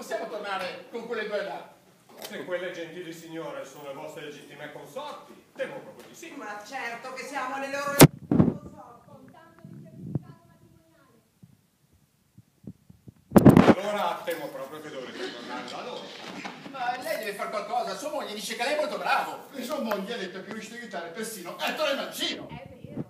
possiamo tornare con quelle due là. Se quelle gentili signore sono le vostre legittime consorti, temo proprio di sì. Ma certo che siamo le loro Con tanto di certificato matrimoniale. Allora temo proprio che dovrete tornare da loro. Ma lei deve fare qualcosa, sua moglie dice che lei è molto bravo. E sua moglie ha detto che riesce a aiutare persino Ettore Mancino. È vero,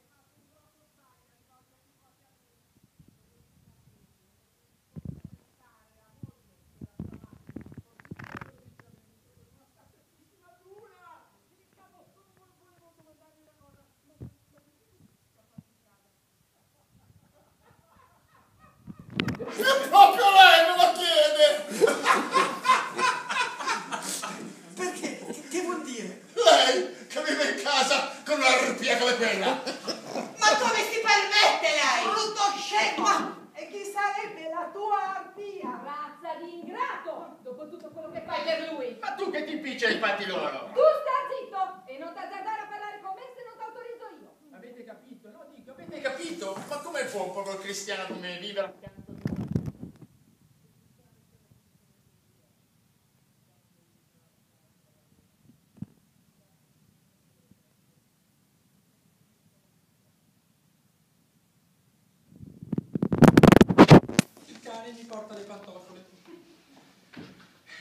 la santo. E proprio lei me lo chiede! Perché? Che, che vuol dire? Vive in casa con una rupia come quella! Ma come si permette lei? Brutto scemo! E chi sarebbe la tua arpia? Razza di ingrato, dopo tutto quello che fai per lui. Ma tu che ti impicci ai fatti loro? Tu sta zitto e non t'azzardare a parlare con me se non t'autorizzo io. Avete capito? No, dico, avete capito? Ma come può un povero cristiano come me vivere a porta le pantofole.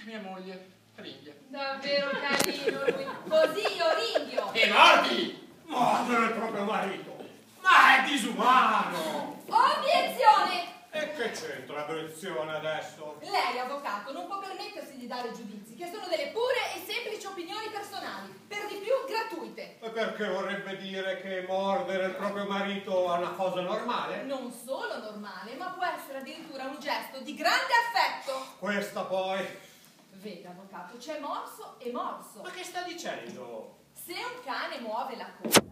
mia moglie, ringhia. Davvero carino lui. Così io ringhio. E mordi! Mordere il proprio marito! Ma è disumano! Obiezione! E che c'entra l'abolizione adesso? Lei, avvocato, non può permettersi di dare giudizi, che sono delle pure e semplici opinioni personali, per di più gratuite. E perché vorrebbe dire che mordere il proprio marito è una cosa normale? Non solo normale, ma può essere addirittura un gesto di grande affetto. Questa poi... Vede, avvocato, c'è morso e morso. Ma che sta dicendo? Se un cane muove la coda,